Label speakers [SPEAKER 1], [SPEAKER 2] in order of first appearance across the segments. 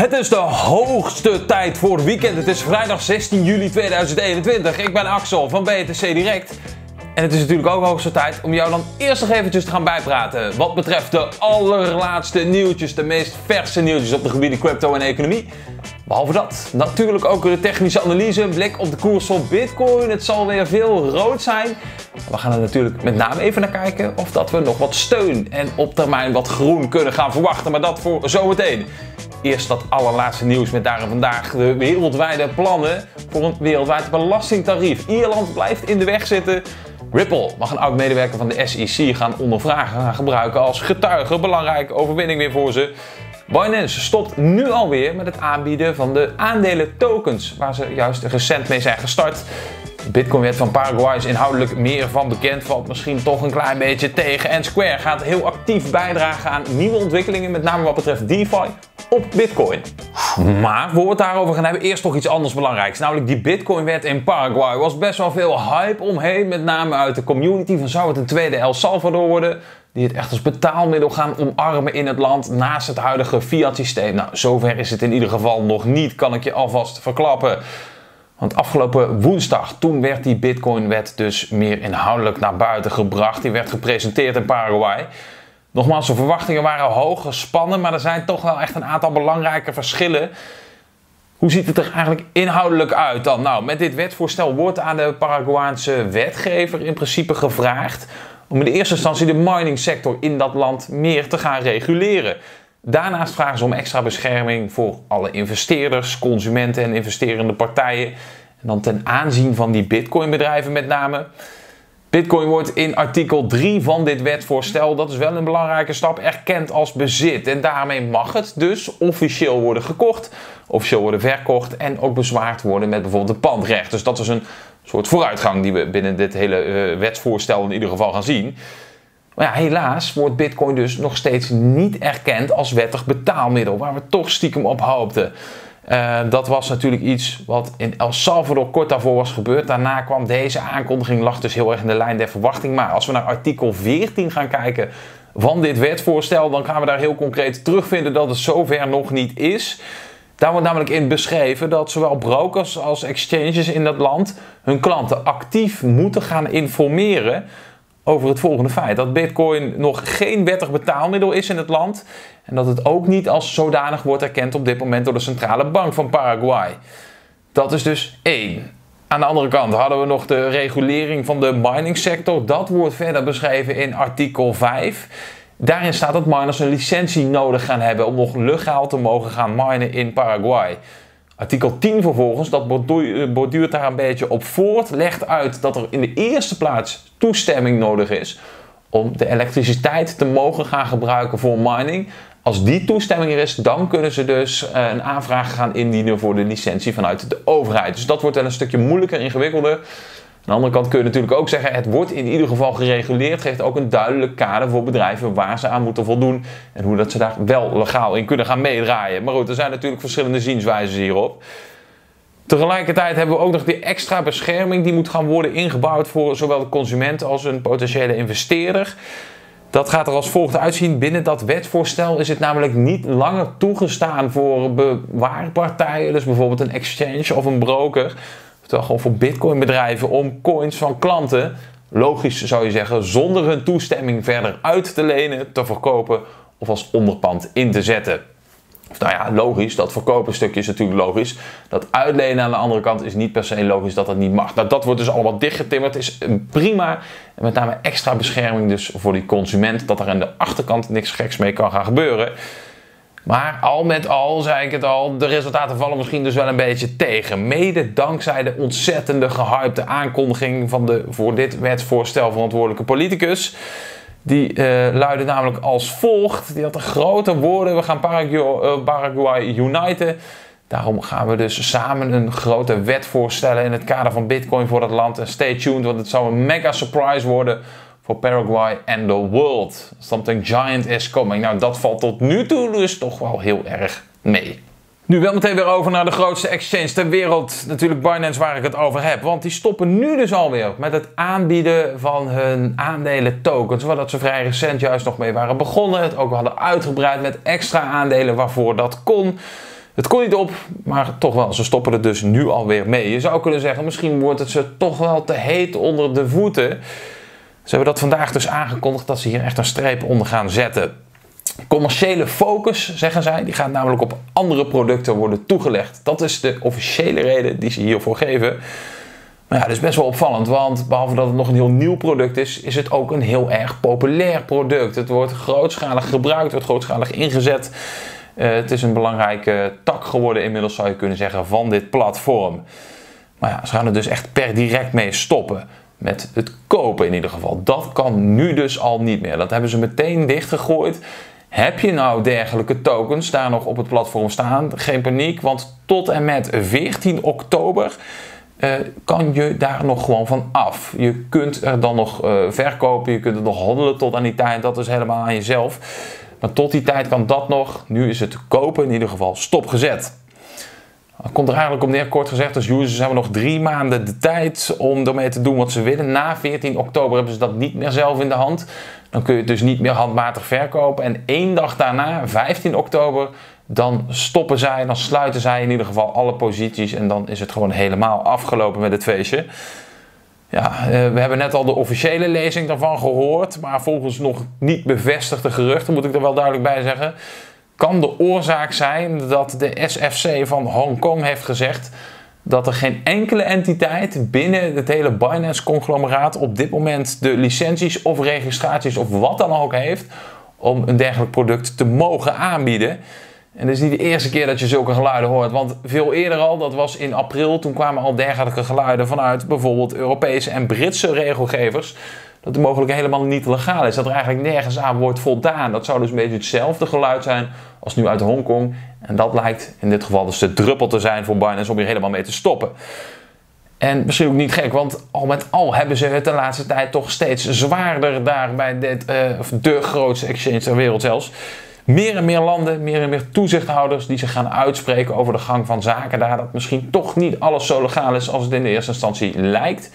[SPEAKER 1] Het is de hoogste tijd voor weekend. Het is vrijdag 16 juli 2021. Ik ben Axel van BTC Direct. En het is natuurlijk ook hoogste tijd om jou dan eerst nog eventjes te gaan bijpraten. Wat betreft de allerlaatste nieuwtjes, de meest verse nieuwtjes op de gebieden crypto en economie. Behalve dat, natuurlijk ook de technische analyse, een blik op de koers van Bitcoin. Het zal weer veel rood zijn. We gaan er natuurlijk met name even naar kijken of dat we nog wat steun en op termijn wat groen kunnen gaan verwachten. Maar dat voor zometeen. Eerst dat allerlaatste nieuws met daarin vandaag de wereldwijde plannen voor een wereldwijd belastingtarief. Ierland blijft in de weg zitten. Ripple mag een oud-medewerker van de SEC gaan ondervragen, gaan gebruiken als getuige. Belangrijke overwinning weer voor ze. Binance stopt nu alweer met het aanbieden van de aandelen tokens, waar ze juist recent mee zijn gestart. Bitcoin-wet van Paraguay is inhoudelijk meer van bekend, valt misschien toch een klein beetje tegen. En Square gaat heel actief bijdragen aan nieuwe ontwikkelingen, met name wat betreft DeFi op Bitcoin. Maar voor we het daarover gaan hebben, eerst toch iets anders belangrijks. Namelijk die Bitcoin-wet in Paraguay. Was best wel veel hype omheen, met name uit de community van zou het een tweede El Salvador worden die het echt als betaalmiddel gaan omarmen in het land naast het huidige fiat-systeem. Nou, zover is het in ieder geval nog niet, kan ik je alvast verklappen. Want afgelopen woensdag, toen werd die Bitcoin-wet dus meer inhoudelijk naar buiten gebracht. Die werd gepresenteerd in Paraguay. Nogmaals, de verwachtingen waren hoog gespannen, maar er zijn toch wel echt een aantal belangrijke verschillen. Hoe ziet het er eigenlijk inhoudelijk uit dan? Nou, met dit wetvoorstel wordt aan de Paraguaanse wetgever in principe gevraagd om in eerste instantie de mining sector in dat land meer te gaan reguleren. Daarnaast vragen ze om extra bescherming voor alle investeerders, consumenten en investerende partijen. En dan ten aanzien van die Bitcoin-bedrijven met name. Bitcoin wordt in artikel 3 van dit wetvoorstel, dat is wel een belangrijke stap, erkend als bezit. En daarmee mag het dus officieel worden gekocht, officieel worden verkocht en ook bezwaard worden met bijvoorbeeld het pandrecht. Dus dat is een soort vooruitgang die we binnen dit hele uh, wetsvoorstel in ieder geval gaan zien. Maar ja, helaas wordt Bitcoin dus nog steeds niet erkend als wettig betaalmiddel, waar we toch stiekem op hoopten. Uh, dat was natuurlijk iets wat in El Salvador kort daarvoor was gebeurd. Daarna kwam deze aankondiging, lag dus heel erg in de lijn der verwachting. Maar als we naar artikel 14 gaan kijken van dit wetvoorstel, dan gaan we daar heel concreet terugvinden dat het zover nog niet is. Daar wordt namelijk in beschreven dat zowel brokers als exchanges in dat land hun klanten actief moeten gaan informeren over het volgende feit: dat Bitcoin nog geen wettig betaalmiddel is in het land en dat het ook niet als zodanig wordt erkend op dit moment door de centrale bank van Paraguay. Dat is dus één. Aan de andere kant hadden we nog de regulering van de mining sector. Dat wordt verder beschreven in artikel 5. Daarin staat dat miners een licentie nodig gaan hebben om nog legaal te mogen gaan minen in Paraguay. Artikel 10 vervolgens, dat borduurt daar een beetje op voort, legt uit dat er in de eerste plaats toestemming nodig is om de elektriciteit te mogen gaan gebruiken voor mining. Als die toestemming er is, dan kunnen ze dus eh, een aanvraag gaan indienen voor de licentie vanuit de overheid. Dus dat wordt wel een stukje moeilijker, ingewikkelder. Aan de andere kant kun je natuurlijk ook zeggen, het wordt in ieder geval gereguleerd, geeft ook een duidelijk kader voor bedrijven waar ze aan moeten voldoen en hoe dat ze daar wel legaal in kunnen gaan meedraaien. Maar goed, er zijn natuurlijk verschillende zienswijzen hierop. Tegelijkertijd hebben we ook nog die extra bescherming die moet gaan worden ingebouwd voor zowel de consument als een potentiële investeerder. Dat gaat er als volgt uitzien. Binnen dat wetsvoorstel is het namelijk niet langer toegestaan voor bewaarpartijen, dus bijvoorbeeld een exchange of een broker, Terwijl gewoon voor bitcoin bedrijven om coins van klanten, logisch zou je zeggen, zonder hun toestemming verder uit te lenen, te verkopen of als onderpand in te zetten. Nou ja, logisch, dat verkopen stukje is natuurlijk logisch. Dat uitlenen aan de andere kant is niet per se logisch dat dat niet mag. Nou, dat wordt dus allemaal dichtgetimmerd. is prima. Met name extra bescherming dus voor die consument. Dat er aan de achterkant niks geks mee kan gaan gebeuren. Maar al met al, zei ik het al, de resultaten vallen misschien dus wel een beetje tegen. Mede dankzij de ontzettende gehypte aankondiging van de voor dit wetsvoorstel verantwoordelijke politicus. Die uh, luidde namelijk als volgt. Die had de grote woorden. We gaan Paraguay, uh, Paraguay uniten. Daarom gaan we dus samen een grote wet voorstellen in het kader van Bitcoin voor het land. En stay tuned, want het zal een mega surprise worden voor Paraguay and the world. Something giant is coming. Nou, dat valt tot nu toe dus toch wel heel erg mee. Nu wel meteen weer over naar de grootste exchange ter wereld. Natuurlijk Binance waar ik het over heb. Want die stoppen nu dus alweer met het aanbieden van hun aandelen tokens. Waar ze vrij recent juist nog mee waren begonnen. Het ook hadden uitgebreid met extra aandelen waarvoor dat kon. Het kon niet op, maar toch wel. Ze stoppen er dus nu alweer mee. Je zou kunnen zeggen, misschien wordt het ze toch wel te heet onder de voeten. Ze hebben dat vandaag dus aangekondigd dat ze hier echt een streep onder gaan zetten. Commerciële focus, zeggen zij, die gaat namelijk op andere producten worden toegelegd. Dat is de officiële reden die ze hiervoor geven. Maar ja, dat is best wel opvallend, want behalve dat het nog een heel nieuw product is, is het ook een heel erg populair product. Het wordt grootschalig gebruikt, wordt grootschalig ingezet. Uh, het is een belangrijke tak geworden, inmiddels zou je kunnen zeggen, van dit platform. Maar ja, ze gaan er dus echt per direct mee stoppen. Met het kopen in ieder geval. Dat kan nu dus al niet meer. Dat hebben ze meteen dichtgegooid. Heb je nou dergelijke tokens daar nog op het platform staan? Geen paniek, want tot en met 14 oktober uh, kan je daar nog gewoon van af. Je kunt er dan nog uh, verkopen, je kunt het nog handelen tot aan die tijd. Dat is helemaal aan jezelf. Maar tot die tijd kan dat nog. Nu is het kopen in ieder geval stopgezet. Komt er eigenlijk op neer, kort gezegd, als users hebben nog drie maanden de tijd om ermee te doen wat ze willen. Na 14 oktober hebben ze dat niet meer zelf in de hand. Dan kun je het dus niet meer handmatig verkopen. En één dag daarna, 15 oktober, dan stoppen zij, dan sluiten zij in ieder geval alle posities. En dan is het gewoon helemaal afgelopen met het feestje. Ja, eh, we hebben net al de officiële lezing daarvan gehoord, maar volgens nog niet bevestigde geruchten, moet ik er wel duidelijk bij zeggen, kan de oorzaak zijn dat de SFC van Hongkong heeft gezegd dat er geen enkele entiteit binnen het hele Binance-conglomeraat op dit moment de licenties of registraties of wat dan ook heeft om een dergelijk product te mogen aanbieden. En het is niet de eerste keer dat je zulke geluiden hoort. Want veel eerder al, dat was in april, toen kwamen al dergelijke geluiden vanuit bijvoorbeeld Europese en Britse regelgevers. Dat het mogelijk helemaal niet legaal is. Dat er eigenlijk nergens aan wordt voldaan. Dat zou dus een beetje hetzelfde geluid zijn als nu uit Hongkong. En dat lijkt in dit geval dus de druppel te zijn voor Binance om hier helemaal mee te stoppen. En misschien ook niet gek, want al met al hebben ze het de laatste tijd toch steeds zwaarder daar bij dit, uh, de grootste exchange ter wereld zelfs meer en meer landen, meer en meer toezichthouders die zich gaan uitspreken over de gang van zaken daar. Dat misschien toch niet alles zo legaal is als het in de eerste instantie lijkt.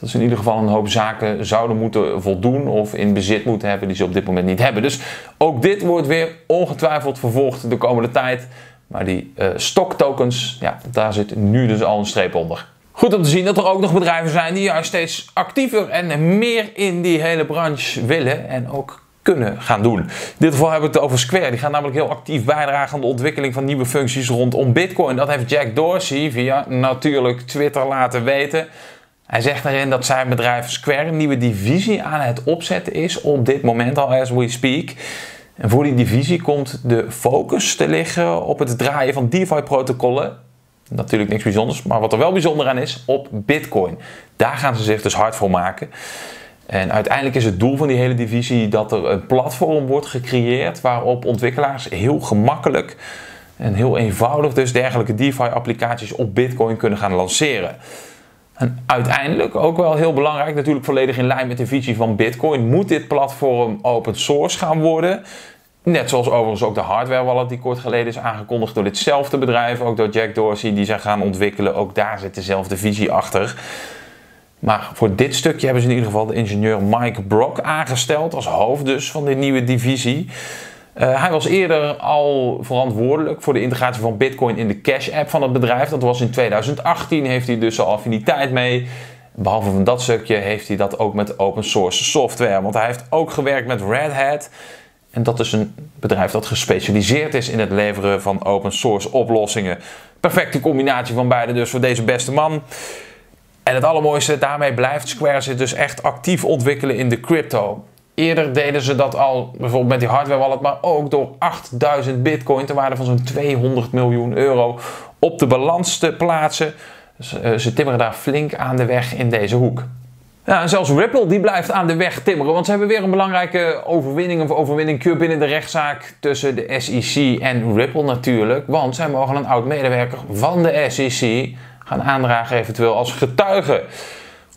[SPEAKER 1] Dat ze in ieder geval een hoop zaken zouden moeten voldoen of in bezit moeten hebben die ze op dit moment niet hebben. Dus ook dit wordt weer ongetwijfeld vervolgd de komende tijd. Maar die uh, stocktokens, ja, daar zit nu dus al een streep onder. Goed om te zien dat er ook nog bedrijven zijn die juist steeds actiever en meer in die hele branche willen en ook kunnen gaan doen. In dit geval hebben we het over Square. Die gaan namelijk heel actief bijdragen aan de ontwikkeling van nieuwe functies rondom Bitcoin. Dat heeft Jack Dorsey via natuurlijk Twitter laten weten. Hij zegt daarin dat zijn bedrijf Square een nieuwe divisie aan het opzetten is op dit moment al as we speak. En voor die divisie komt de focus te liggen op het draaien van DeFi-protocollen. Natuurlijk niks bijzonders, maar wat er wel bijzonder aan is, op Bitcoin. Daar gaan ze zich dus hard voor maken. En uiteindelijk is het doel van die hele divisie dat er een platform wordt gecreëerd waarop ontwikkelaars heel gemakkelijk en heel eenvoudig dus dergelijke DeFi-applicaties op Bitcoin kunnen gaan lanceren. En uiteindelijk, ook wel heel belangrijk, natuurlijk volledig in lijn met de visie van Bitcoin, moet dit platform open source gaan worden. Net zoals overigens ook de hardware wallet die kort geleden is aangekondigd door ditzelfde bedrijf, ook door Jack Dorsey, die zij gaan ontwikkelen. Ook daar zit dezelfde visie achter. Maar voor dit stukje hebben ze in ieder geval de ingenieur Mike Brock aangesteld als hoofd dus van de nieuwe divisie. Uh, hij was eerder al verantwoordelijk voor de integratie van Bitcoin in de Cash App van het bedrijf. Dat was in 2018, heeft hij dus al affiniteit mee. Behalve van dat stukje heeft hij dat ook met open source software. Want hij heeft ook gewerkt met Red Hat. En dat is een bedrijf dat gespecialiseerd is in het leveren van open source oplossingen. Perfecte combinatie van beide dus voor deze beste man. En het allermooiste, daarmee blijft Square zich dus echt actief ontwikkelen in de crypto. Eerder deden ze dat al, bijvoorbeeld met die hardware wallet, maar ook door 8000 bitcoin ter waarde van zo'n 200 miljoen euro op de balans te plaatsen. Uh, ze timmeren daar flink aan de weg in deze hoek. En zelfs Ripple die blijft aan de weg timmeren, want ze hebben weer een belangrijke overwinning of overwinning binnen de rechtszaak tussen de SEC en Ripple natuurlijk. Want zij mogen een oud medewerker van de SEC gaan aandragen eventueel als getuige.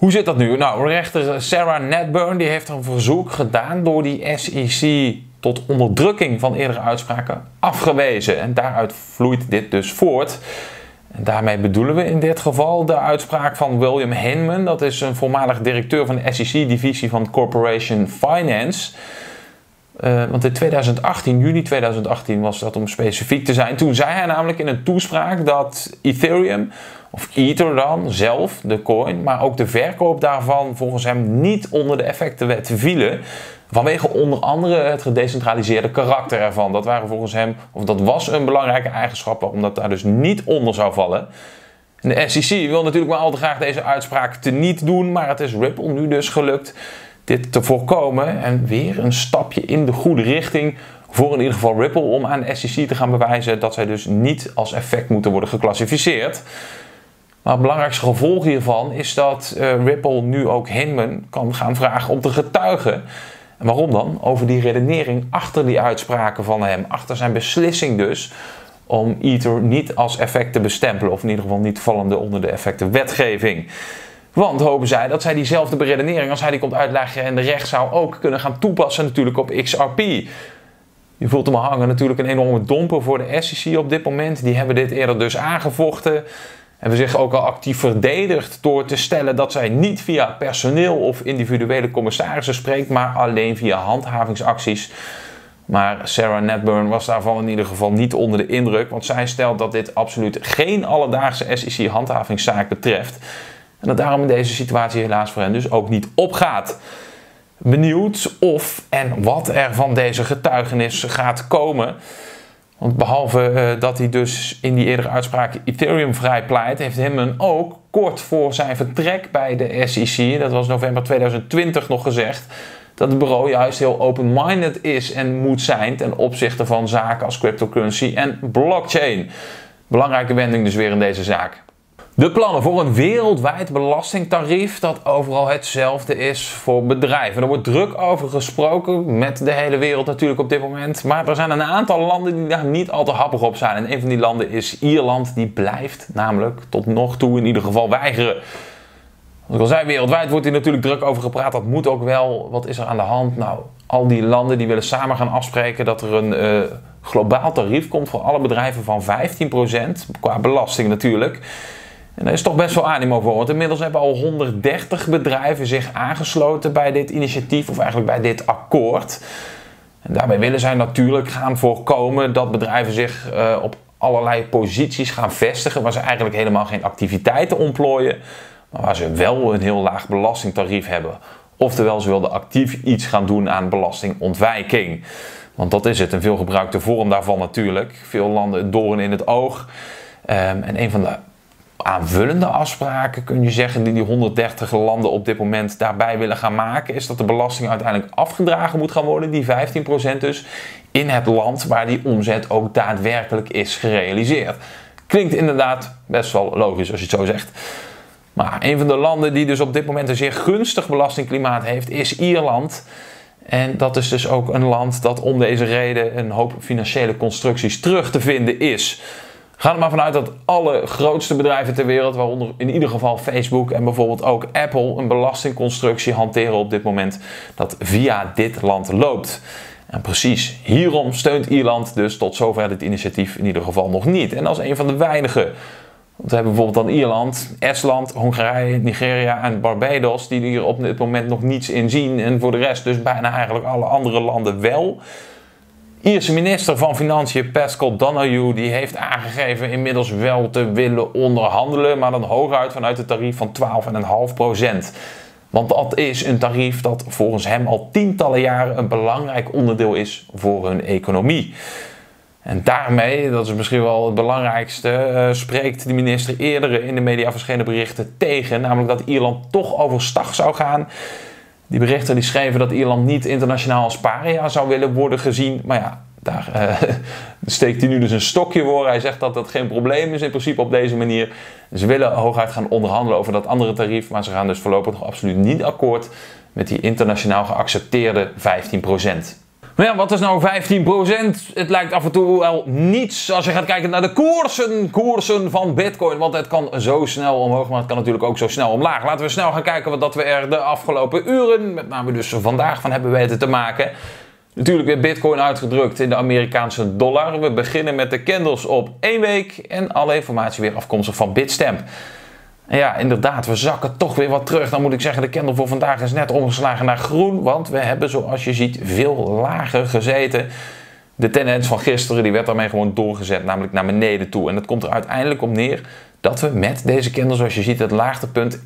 [SPEAKER 1] Hoe zit dat nu? Nou, rechter Sarah Netburn die heeft een verzoek gedaan door die SEC tot onderdrukking van eerdere uitspraken afgewezen. En daaruit vloeit dit dus voort. En daarmee bedoelen we in dit geval de uitspraak van William Hinman. Dat is een voormalig directeur van de SEC-divisie van Corporation Finance. Uh, want in 2018, juni 2018 was dat om specifiek te zijn. Toen zei hij namelijk in een toespraak dat Ethereum, of Ether dan zelf, de coin, maar ook de verkoop daarvan volgens hem niet onder de effectenwet vielen. Vanwege onder andere het gedecentraliseerde karakter ervan. Dat waren volgens hem, of dat was een belangrijke eigenschap waarom dat daar dus niet onder zou vallen. En de SEC wil natuurlijk maar al te graag deze uitspraak te niet doen, maar het is Ripple nu dus gelukt dit te voorkomen. En weer een stapje in de goede richting voor in ieder geval Ripple om aan de SEC te gaan bewijzen dat zij dus niet als effect moeten worden geclassificeerd. Maar het belangrijkste gevolg hiervan is dat uh, Ripple nu ook Hinman kan gaan vragen om te getuigen. En waarom dan? Over die redenering achter die uitspraken van hem, achter zijn beslissing dus om Ether niet als effect te bestempelen, of in ieder geval niet vallende onder de effectenwetgeving. Want hopen zij dat zij diezelfde beredenering, als hij die komt uitleggen en de recht zou ook kunnen gaan toepassen natuurlijk op XRP. Je voelt hem hangen natuurlijk een enorme domper voor de SEC op dit moment. Die hebben dit eerder dus aangevochten. Hebben zich ook al actief verdedigd door te stellen dat zij niet via personeel of individuele commissarissen spreekt, maar alleen via handhavingsacties. Maar Sarah Netburn was daarvan in ieder geval niet onder de indruk, want zij stelt dat dit absoluut geen alledaagse SEC-handhavingszaak betreft. En dat daarom in deze situatie helaas voor hen dus ook niet opgaat. Benieuwd of en wat er van deze getuigenis gaat komen. Want behalve uh, dat hij dus in die eerdere uitspraak Ethereum vrijpleit, heeft Himmen ook kort voor zijn vertrek bij de SEC, dat was november 2020 nog gezegd, dat het bureau juist heel open-minded is en moet zijn ten opzichte van zaken als cryptocurrency en blockchain. Belangrijke wending dus weer in deze zaak. De plannen voor een wereldwijd belastingtarief dat overal hetzelfde is voor bedrijven. Er wordt druk over gesproken met de hele wereld natuurlijk op dit moment. Maar er zijn een aantal landen die daar niet al te happig op zijn. En een van die landen is Ierland. Die blijft namelijk tot nog toe in ieder geval weigeren. Als ik al zei, wereldwijd wordt hier natuurlijk druk over gepraat. Dat moet ook wel. Wat is er aan de hand? Nou, al die landen die willen samen gaan afspreken dat er een uh, globaal tarief komt voor alle bedrijven van 15%. Qua belasting natuurlijk. En daar is toch best wel animo voor, want inmiddels hebben al 130 bedrijven zich aangesloten bij dit initiatief, of eigenlijk bij dit akkoord. En daarbij willen zij natuurlijk gaan voorkomen dat bedrijven zich uh, op allerlei posities gaan vestigen waar ze eigenlijk helemaal geen activiteiten ontplooien, maar waar ze wel een heel laag belastingtarief hebben. Oftewel, ze wilden actief iets gaan doen aan belastingontwijking. Want dat is het, een veelgebruikte vorm daarvan natuurlijk. Veel landen doorn in het oog. Um, en een van de aanvullende afspraken, kun je zeggen, die die 130 landen op dit moment daarbij willen gaan maken, is dat de belasting uiteindelijk afgedragen moet gaan worden, die 15% dus, in het land waar die omzet ook daadwerkelijk is gerealiseerd. Klinkt inderdaad best wel logisch als je het zo zegt. Maar een van de landen die dus op dit moment een zeer gunstig belastingklimaat heeft, is Ierland. En dat is dus ook een land dat om deze reden een hoop financiële constructies terug te vinden is. Ga er maar vanuit dat alle grootste bedrijven ter wereld, waaronder in ieder geval Facebook en bijvoorbeeld ook Apple, een belastingconstructie hanteren op dit moment dat via dit land loopt. En precies hierom steunt Ierland dus tot zover dit initiatief in ieder geval nog niet. En als een van de weinigen. We hebben bijvoorbeeld dan Ierland, Estland, Hongarije, Nigeria en Barbados, die hier op dit moment nog niets in zien. En voor de rest dus bijna eigenlijk alle andere landen wel. Ierse minister van Financiën Pascal Donoghue die heeft aangegeven inmiddels wel te willen onderhandelen, maar dan hooguit vanuit een tarief van 12,5%. Want dat is een tarief dat volgens hem al tientallen jaren een belangrijk onderdeel is voor hun economie. En daarmee, dat is misschien wel het belangrijkste, uh, spreekt de minister eerder in de media verschenen berichten tegen, namelijk dat Ierland toch overstag zou gaan die berichten die schreven dat Ierland niet internationaal als paria zou willen worden gezien. Maar ja, daar uh, steekt hij nu dus een stokje voor. Hij zegt dat dat geen probleem is in principe op deze manier. Ze willen hooguit gaan onderhandelen over dat andere tarief. Maar ze gaan dus voorlopig nog absoluut niet akkoord met die internationaal geaccepteerde 15%. Maar ja, wat is nou 15%? Het lijkt af en toe wel niets als je gaat kijken naar de koersen, koersen van Bitcoin. Want het kan zo snel omhoog, maar het kan natuurlijk ook zo snel omlaag. Laten we snel gaan kijken wat dat we er de afgelopen uren, met name dus vandaag, van hebben weten te maken. Natuurlijk weer Bitcoin uitgedrukt in de Amerikaanse dollar. We beginnen met de candles op één week en alle informatie weer afkomstig van Bitstamp. Ja, inderdaad, we zakken toch weer wat terug. Dan moet ik zeggen, de candle voor vandaag is net omgeslagen naar groen. Want we hebben, zoals je ziet, veel lager gezeten. De tendens van gisteren die werd daarmee gewoon doorgezet, namelijk naar beneden toe. En dat komt er uiteindelijk op neer dat we met deze candle, zoals je ziet, het laagtepunt 31.012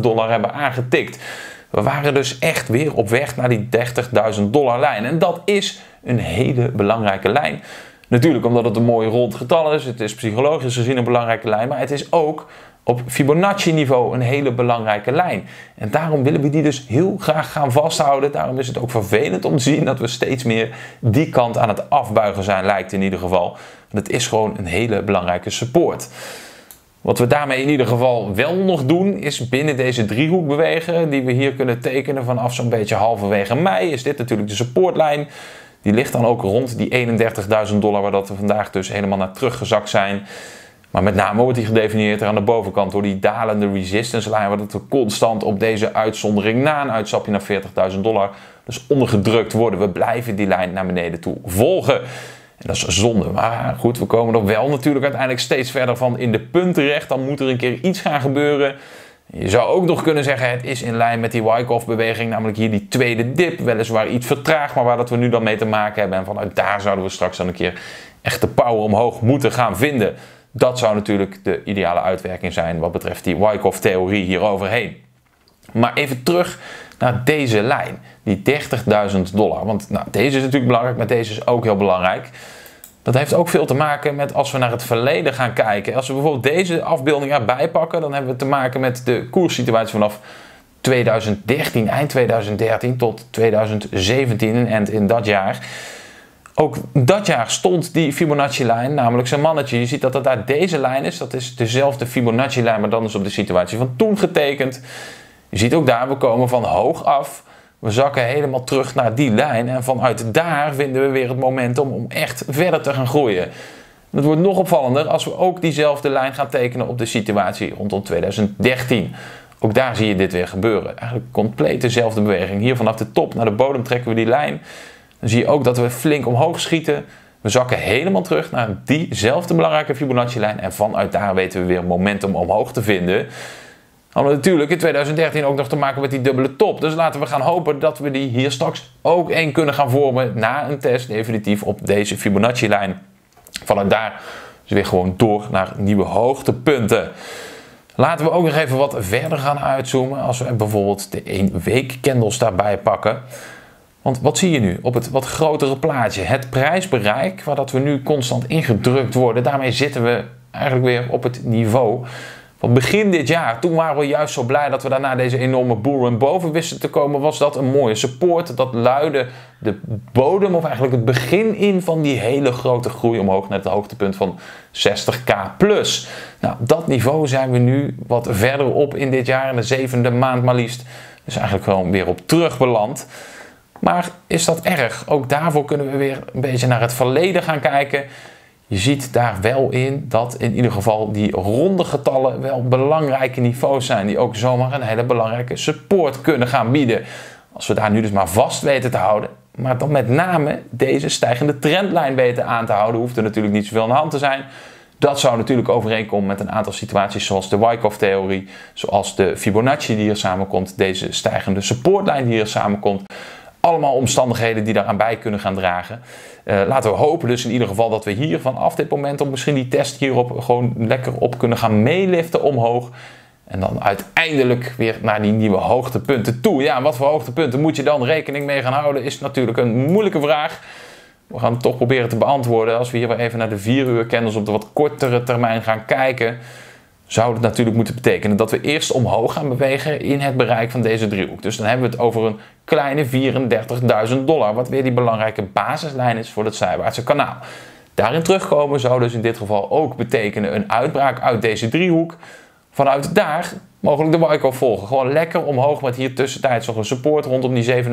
[SPEAKER 1] dollar hebben aangetikt. We waren dus echt weer op weg naar die 30.000 dollar lijn. En dat is een hele belangrijke lijn. Natuurlijk omdat het een mooi rond getal is. Het is psychologisch gezien een belangrijke lijn. Maar het is ook op Fibonacci-niveau een hele belangrijke lijn. En daarom willen we die dus heel graag gaan vasthouden. Daarom is het ook vervelend om te zien dat we steeds meer die kant aan het afbuigen zijn, lijkt in ieder geval. Het is gewoon een hele belangrijke support. Wat we daarmee in ieder geval wel nog doen, is binnen deze driehoek bewegen, die we hier kunnen tekenen vanaf zo'n beetje halverwege mei, is dit natuurlijk de supportlijn. Die ligt dan ook rond die 31.000 dollar, waar dat we vandaag dus helemaal naar teruggezakt zijn. Maar met name wordt die gedefinieerd er aan de bovenkant door die dalende resistance lijn, waar dat we constant op deze uitzondering na een uitstapje naar 40.000 dollar dus ondergedrukt worden. We blijven die lijn naar beneden toe volgen. En dat is zonde. Maar goed, we komen er wel natuurlijk uiteindelijk steeds verder van in de punt terecht. Dan moet er een keer iets gaan gebeuren. Je zou ook nog kunnen zeggen, het is in lijn met die Wyckoff-beweging, namelijk hier die tweede dip. Weliswaar iets vertraagd, maar waar dat we nu dan mee te maken hebben. En vanuit daar zouden we straks dan een keer echt de power omhoog moeten gaan vinden. Dat zou natuurlijk de ideale uitwerking zijn wat betreft die Wyckoff-theorie hieroverheen. Maar even terug naar deze lijn, die 30.000 dollar. Want nou, deze is natuurlijk belangrijk, maar deze is ook heel belangrijk. Dat heeft ook veel te maken met als we naar het verleden gaan kijken. Als we bijvoorbeeld deze afbeelding erbij pakken, dan hebben we te maken met de koerssituatie vanaf 2013, eind 2013 tot 2017 en in dat jaar. Ook dat jaar stond die Fibonacci-lijn, namelijk zijn mannetje. Je ziet dat het daar deze lijn is. Dat is dezelfde Fibonacci-lijn, maar dan is op de situatie van toen getekend. Je ziet ook daar, we komen van hoog af. We zakken helemaal terug naar die lijn. En vanuit daar vinden we weer het momentum om echt verder te gaan groeien. Het wordt nog opvallender als we ook diezelfde lijn gaan tekenen op de situatie rondom 2013. Ook daar zie je dit weer gebeuren. Eigenlijk compleet dezelfde beweging. Hier vanaf de top naar de bodem trekken we die lijn. Dan zie je ook dat we flink omhoog schieten. We zakken helemaal terug naar diezelfde belangrijke Fibonacci-lijn. En vanuit daar weten we weer momentum omhoog te vinden hadden we natuurlijk in 2013 ook nog te maken met die dubbele top. Dus laten we gaan hopen dat we die hier straks ook één kunnen gaan vormen na een test definitief op deze Fibonacci-lijn. Vanuit daar dus weer gewoon door naar nieuwe hoogtepunten. Laten we ook nog even wat verder gaan uitzoomen als we bijvoorbeeld de 1 week candles daarbij pakken. Want wat zie je nu op het wat grotere plaatje? Het prijsbereik waar dat we nu constant ingedrukt worden, daarmee zitten we eigenlijk weer op het niveau begin dit jaar, toen waren we juist zo blij dat we daarna deze enorme bullrun boven wisten te komen, was dat een mooie support. Dat luidde de bodem, of eigenlijk het begin in van die hele grote groei omhoog naar het hoogtepunt van 60k plus. Nou, dat niveau zijn we nu wat verder op in dit jaar, in de zevende maand maar liefst. Dus eigenlijk gewoon weer op terug beland. Maar is dat erg? Ook daarvoor kunnen we weer een beetje naar het verleden gaan kijken. Je ziet daar wel in dat in ieder geval die ronde getallen wel belangrijke niveaus zijn. Die ook zomaar een hele belangrijke support kunnen gaan bieden. Als we daar nu dus maar vast weten te houden. Maar dan met name deze stijgende trendlijn weten aan te houden. Hoeft er natuurlijk niet zoveel aan de hand te zijn. Dat zou natuurlijk overeenkomen met een aantal situaties zoals de Wyckoff-theorie. Zoals de Fibonacci die hier samenkomt. Deze stijgende supportlijn die hier samenkomt allemaal omstandigheden die daaraan bij kunnen gaan dragen. Uh, laten we hopen dus in ieder geval dat we hier vanaf dit moment op misschien die test hierop gewoon lekker op kunnen gaan meeliften omhoog. En dan uiteindelijk weer naar die nieuwe hoogtepunten toe. Ja, wat voor hoogtepunten moet je dan rekening mee gaan houden, is natuurlijk een moeilijke vraag. We gaan toch proberen te beantwoorden. Als we hier weer even naar de 4 uur candles op de wat kortere termijn gaan kijken zou het natuurlijk moeten betekenen dat we eerst omhoog gaan bewegen in het bereik van deze driehoek. Dus dan hebben we het over een kleine 34.000 dollar, wat weer die belangrijke basislijn is voor het zijwaartse kanaal. Daarin terugkomen zou dus in dit geval ook betekenen een uitbraak uit deze driehoek. Vanuit daar mogelijk de Wyckoff volgen. Gewoon lekker omhoog met hier tussentijds nog een support rondom die 37,5.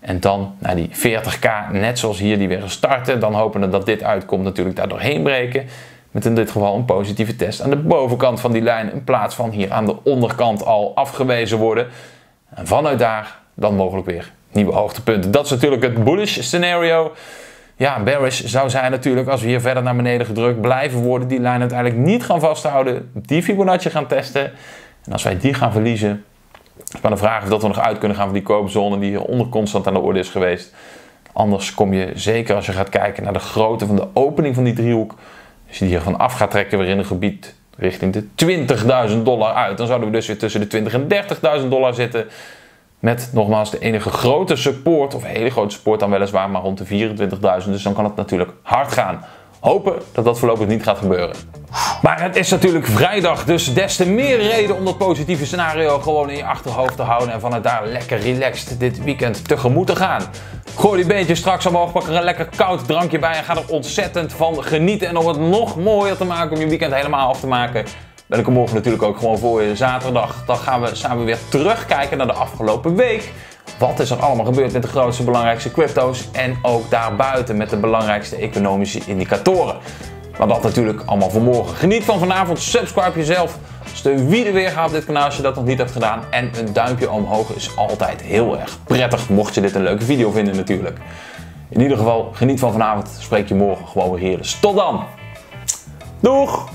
[SPEAKER 1] En dan naar die 40k, net zoals hier die weer starten. Dan hopen we dat dit uitkomt natuurlijk daar doorheen breken. Met in dit geval een positieve test aan de bovenkant van die lijn in plaats van hier aan de onderkant al afgewezen worden. En vanuit daar dan mogelijk weer nieuwe hoogtepunten. Dat is natuurlijk het bullish scenario. Ja, bearish zou zijn natuurlijk als we hier verder naar beneden gedrukt blijven worden. Die lijn uiteindelijk niet gaan vasthouden. Die Fibonacci gaan testen. En als wij die gaan verliezen, is maar de vraag of dat we nog uit kunnen gaan van die koopzone die hieronder constant aan de orde is geweest. Anders kom je zeker als je gaat kijken naar de grootte van de opening van die driehoek. Als je die hiervan af gaat trekken weer in een gebied richting de 20.000 dollar uit. Dan zouden we dus weer tussen de 20 en 30.000 dollar zitten. Met nogmaals de enige grote support, of hele grote support dan weliswaar, maar rond de 24.000. Dus dan kan het natuurlijk hard gaan. Hopen dat dat voorlopig niet gaat gebeuren. Maar het is natuurlijk vrijdag, dus des te meer reden om dat positieve scenario gewoon in je achterhoofd te houden en vanuit daar lekker relaxed dit weekend tegemoet te gaan. Gooi die beentjes straks omhoog, pak er een lekker koud drankje bij en ga er ontzettend van genieten. En om het nog mooier te maken, om je weekend helemaal af te maken, ben ik er morgen natuurlijk ook gewoon voor je. Zaterdag, dan gaan we samen weer terugkijken naar de afgelopen week. Wat is er allemaal gebeurd met de grootste, belangrijkste crypto's en ook daarbuiten met de belangrijkste economische indicatoren. Maar dat natuurlijk allemaal voor morgen. Geniet van vanavond, subscribe jezelf. Steun wie er weer gaat op dit kanaal als je dat nog niet hebt gedaan. En een duimpje omhoog is altijd heel erg prettig, mocht je dit een leuke video vinden natuurlijk. In ieder geval, geniet van vanavond. Spreek je morgen gewoon weer hier. Dus tot dan. Doeg!